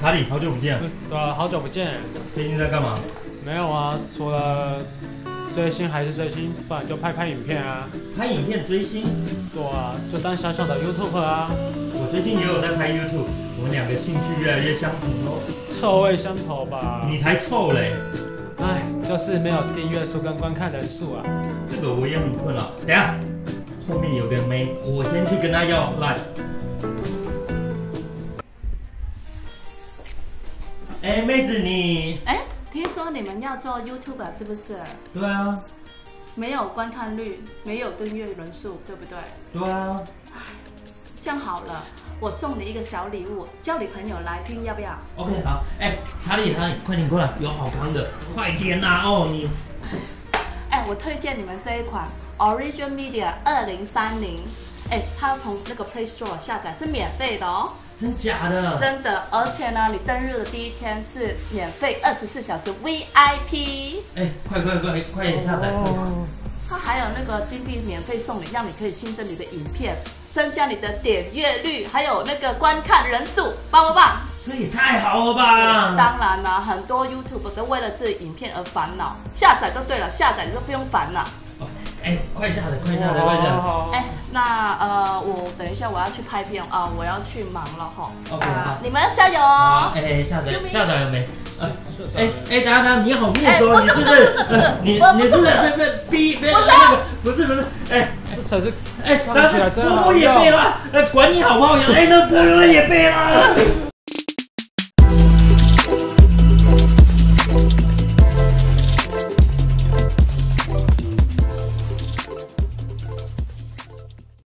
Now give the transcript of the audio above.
查理，好久不见！对啊，好久不见。最近在干嘛？没有啊，除了追星还是追星，不然就拍拍影片啊。拍影片追星？对啊，就当小小的 YouTube 啊。我最近也有在拍 YouTube，我们两个兴趣越来越相同哦。臭味相投吧？你才臭嘞！哎，就是没有订阅数跟观看人数啊。这个我也很困扰。等下，后面有个妹，我先去跟她要 l i e。哎，妹子你，哎，听说你们要做 YouTube 是不是？对啊。没有观看率，没有订阅人数，对不对？对啊。这样好了，我送你一个小礼物，叫你朋友来听，要不要？OK，好。哎，查理，查理，快点过来，有好康的，快点呐！哦，你。哎，我推荐你们这一款 Origin Media 二零三零。哎，它从那个 Play Store 下载是免费的哦。真假的？真的，而且呢，你登入的第一天是免费二十四小时 VIP。哎，快快快，快点下载！它还有那个金币免费送你，让你可以新增你的影片，增加你的点阅率，还有那个观看人数，棒不棒？这也太好了吧！当然了，很多 YouTube 都为了这影片而烦恼，下载就对了，下载你就不用烦了。哎，快下载，快下载，快下载！哎，那呃，我等一下我要去拍片啊，我要去忙了哈。OK，好，你们要加油哦。哎，下载下载了没？呃，哎哎，等下等下，你好面熟，你是不是？你你是不是？不是 B 不是不是不是，哎，这才是哎，波波也背了，哎，管你好不好呀？哎，那波波也背了。